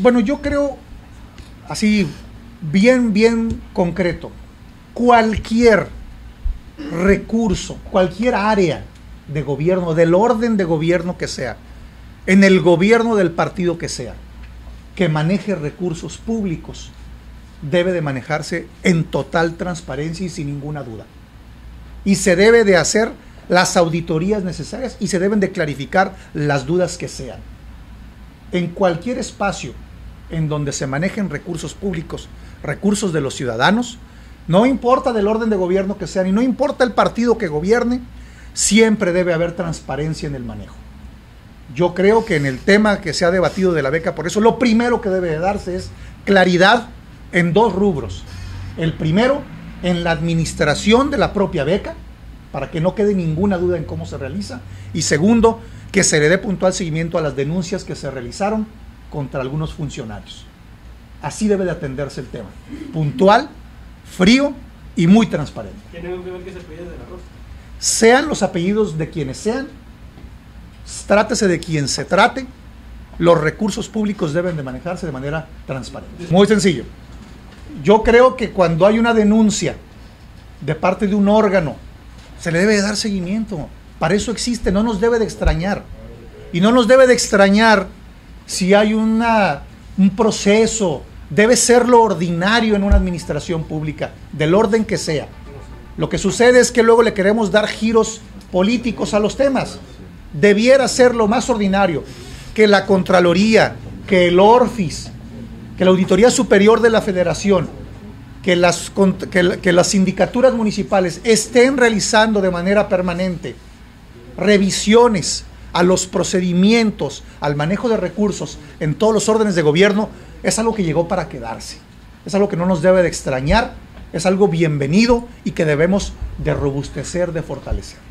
Bueno, yo creo, así, bien, bien concreto, cualquier recurso, cualquier área de gobierno, del orden de gobierno que sea, en el gobierno del partido que sea, que maneje recursos públicos, debe de manejarse en total transparencia y sin ninguna duda. Y se debe de hacer las auditorías necesarias y se deben de clarificar las dudas que sean. En cualquier espacio en donde se manejen recursos públicos, recursos de los ciudadanos, no importa del orden de gobierno que sean y no importa el partido que gobierne, siempre debe haber transparencia en el manejo. Yo creo que en el tema que se ha debatido de la beca, por eso lo primero que debe de darse es claridad en dos rubros. El primero, en la administración de la propia beca, para que no quede ninguna duda en cómo se realiza. Y segundo, que se le dé puntual seguimiento a las denuncias que se realizaron contra algunos funcionarios. Así debe de atenderse el tema. Puntual, frío y muy transparente. Que se de la Rosa. Sean los apellidos de quienes sean, trátese de quien se trate, los recursos públicos deben de manejarse de manera transparente. Muy sencillo. Yo creo que cuando hay una denuncia de parte de un órgano, se le debe dar seguimiento. Para eso existe, no nos debe de extrañar. Y no nos debe de extrañar si hay una, un proceso, debe ser lo ordinario en una administración pública, del orden que sea. Lo que sucede es que luego le queremos dar giros políticos a los temas. Debiera ser lo más ordinario que la Contraloría, que el ORFIS, que la Auditoría Superior de la Federación, que las, que, las sindicaturas municipales estén realizando de manera permanente revisiones a los procedimientos, al manejo de recursos en todos los órdenes de gobierno, es algo que llegó para quedarse. Es algo que no nos debe de extrañar, es algo bienvenido y que debemos de robustecer, de fortalecer.